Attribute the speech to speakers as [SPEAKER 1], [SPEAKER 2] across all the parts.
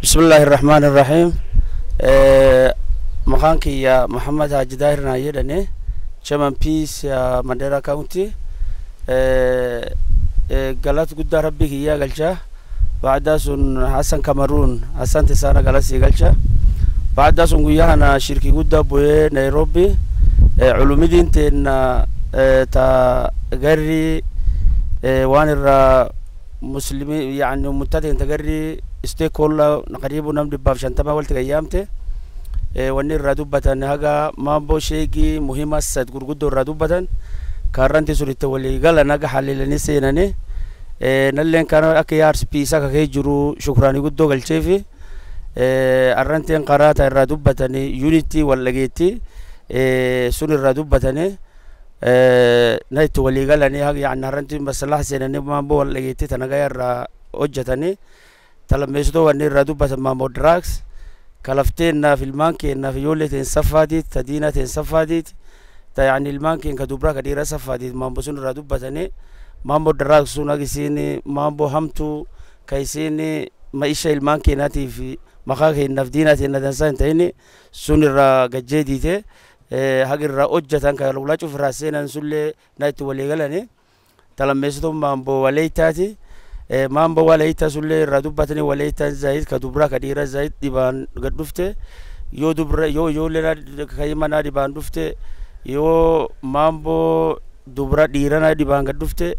[SPEAKER 1] bismi illaahi raxmaan eh, iraxiim maqaankiya maxamed haaji daahirna yedhane chairman peace mandera county eh, eh, galad guddaa rabbigiyaa galcha bacdaasun hasan cameroon asante sana galasii galcha bacdaasun guyyahana shirki guddaa buye nairobi culumidinteenna ta garri waan muslimi yani ummatateenta garri isteek hoollaa qariibu nam dhibbaaf shantama walitti qayyaamte eh, wanni irraa dubbatan haga maamboo sheegii muhima sad gurguddoo irraa dubbatan kaarranti sun itti walii galan haga haliilanii seenanii eh, nalleen kan akka yaarsipii isa kakee jiru shukuraanii guddoo galcheefi eh, arranteen qaraata irraa dubbatanii yuunitii wallageetti sun irraa dubbatanii na itti walii galanii haga yaani arrantiin masalaa seenanii maamboo wallageetti tanagaa irraa hojjetanii talammeessitoota warreen irraa dubbatan maammoo diraags kalaftee innaaf ilmaan keenyaaf ijoollee teen saffaatiit ta diinaa teen saffaatiit ta yaani ilmaan keen ka dubraa ka dhiiraa saffaatiit maammoo sun irraa dubbatanii maammoo diraags sun akka isiin maammoo hamtuu ka isiin maisha ilmaan keenyaatiif maqaa keenyaaf diinaa teenyaa dansaa hin ta'in sun irraa gajjee diitee haga irraa hojjetan ka lulaacuuf irraa seenan sunillee na itti walii galanii talammeessitoota maammoo waleeytaati. maamba walaayitaas illee irraa dubbatanii walaayitaan zaayit ka dubra ka dhiira zaayit dhibaan gad dhufte yoo dubra yoo yoo manaa dhibaan dhufte yoo maamboo dubra dhiiranaa dhibaan gad dhufte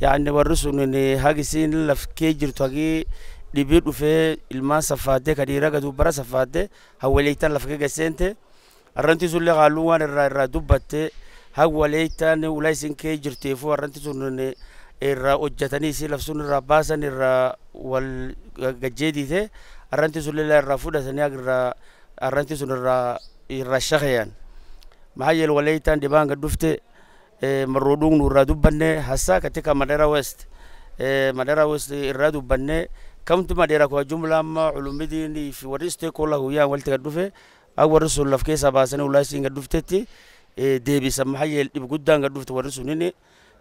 [SPEAKER 1] yaani warri sun hagisiin laf kee jirtu hagii dhibii dhufee ilmaan safaatee ka dhiira ka dubbara safaatee hawaleeytaan laf kee gaseente arranti sun illee haalluun waan irraa irraa dubbatte hawaleeytaan ulaa isin kee jirteefu arranti sun irraa hojjatanii si lafsuun irraa baasan irraa wal gajjeedite arranti sun lillaa irraa fudhatanii irraa arranti sun irraa irraa shaqeyan maxaa yeele walaytaan dhibaanga dhufte marroo dhuugnu irraa dubbanne hasa katika madera west madera west irraa dubbanne kamtu madera kwa jumla amma culumidiin fi warri steekola guyyaan walti ka dhufe ak warri sun laf keessaa baasanii ulaasiin ka dhuftetti deebisa maxaa yeele dhib guddaan ka dhufte warri sunini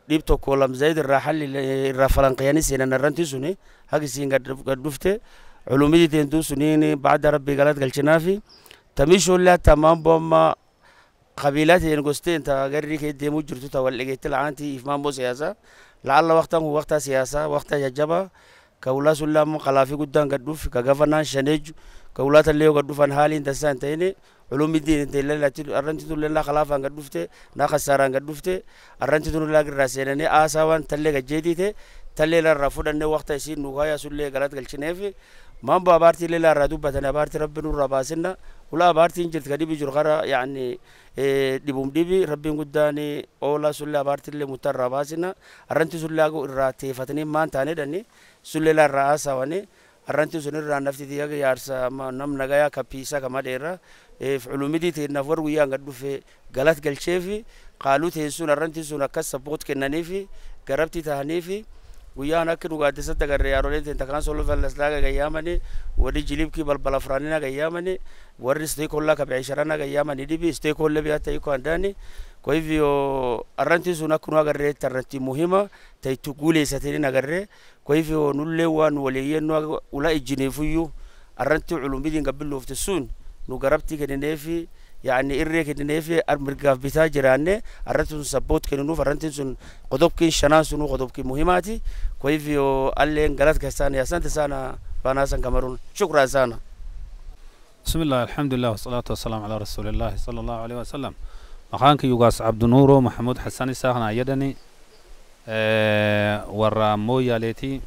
[SPEAKER 1] dhiibta koolam zayd irraa xalli irraa falanqeeyanisina narrantii suni hagisiin gad dhufte culumidii teentuu suniin bacda rabbii galad galchinaafi tamishoollee tamaan booma qabiilaa teen gosteen ta agarri kee deemuu jirtu ta wal dhageetti la'aantii ifmaammoo siyaasaa la'alla waqtaan kun waqtaa siyaasaa waqtaa jajjabaa kawulaa sullaa ammoo qalaafii guddaan gad dhuf ka gafanaan shaneeju kawulaa tallee yoo gad dhufan haaliin tasaa hin ta'ine علوم الدين انت لا لا ارنت دول لا خلاف ان غدفته نا خسارا غدفته ارنت دول لا غراسينني اساوان تلغ جيديته تلل الرفود ان وقت سي نوغايا سولي غلط قلشنيف ما بابارتي لا رادو بتنا بارتي رب نور رباسنا ولا بارتي انجلت غدي بجر غرا يعني ديبوم ديبي ربي غداني اولا سولي بارتي لا متر رباسنا ارنت سولي غو راتي فتني ما انت دني سولي لا راسا وني har'anti sun irraa nafti yarsa yaarsa nam nagayaa kappiisaa kama dheeraa culumidii teennaa warra guyyaa hanga dhufe galat galchee fi qaaluu teessuun har'anti sun akkas sappoot kennanii fi garabtii tahanii fi guyyaan akka dhugaatti satti agarree yaarolee ta'e takaan solo fallastaaga gayyaamani warri jilibki balbala firaanina gayyaamani warri steekollaa kabee sharanaa gayyaamani dhibi steekolle biyyaa ta'e koo andaani Kwa hivyo arranti sun akkuma agarree tarratti muhima ta'itu guuleessatanii agarree kwa hivyo nullee waan waliiyyannoo ulaa ijjineefuyyuu arranti culumbidiin gabbilloofte sun nu garabtii kennineefi يعني إرّي كدنيف أرمرقاف بتا جرانة أرتون سبوت كنونو فرنتين سون قدوبكين شنا سونو قدوبكين مهماتي كويفيو ألين غلط كسان يا سنت سانا فانا سان كمرون شكرا سانا
[SPEAKER 2] بسم الله الحمد لله والصلاة والسلام على رسول الله صلى الله عليه وسلم waxaan ka yugaas cabdinuuro maxamuud xasan isaaqna ayadhani warra mooyaleti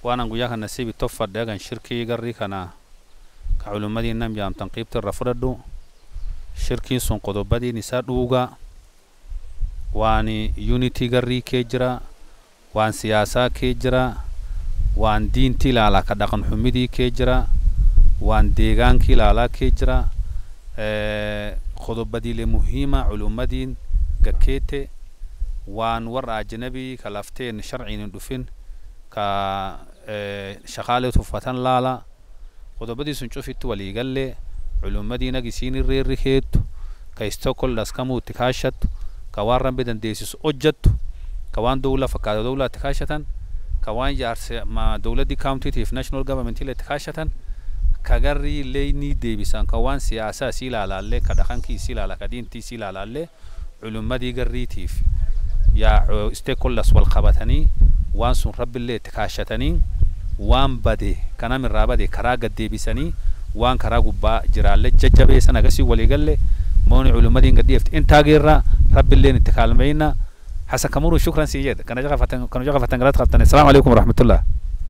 [SPEAKER 2] waanan guyyaha nasiibi to fadheegan shirkii ka culimmadii nam qiibti rafudhadhu shirkii sun qodobadii dhuuga waani unity garrii kee jira waan siyaasaa kee jira waan diintii laalaa ka dhaqan xumidii kee jira waan deegaankii laalaa kee jira خطب بديل مهمة علوم مدين جاكيتي وان ور أجنبي كلافتين شرعي ندفن كشغالة اه، تفتن لالا خطب بدي سنشوف التولي قال لي علوم مدينة جسين الرير رخيت كاستوكل لاسكامو تكاشت كوارن بدن ديسس أجت كوان دولة فكاد دولة تكاشتن كوان جارس ما دولة دي كاونتي تيف ناشنال جفرمنتي لتكاشتن kagarri leyni deebisan ka waan siyaasaa sii ilaalalle ka dhaqankii sii ilaala ka diintii sii ilaalalle culummadii garriitiif yaa stakeholders wal qabatanii waan sun rabbillee itti kaashatanii waan bade kanamirraa bade karaa gaddeebisanii waan karaa gubbaa jiraalle jajjabeessan agasii walii galle mooni culummadii gadhiifte in taageerraa rabbilleen itti kaalmayna حسن كمورو شكرا سيجد كانوا جاقفتن كانوا جاقفتن قالت خبتن السلام عليكم ورحمه الله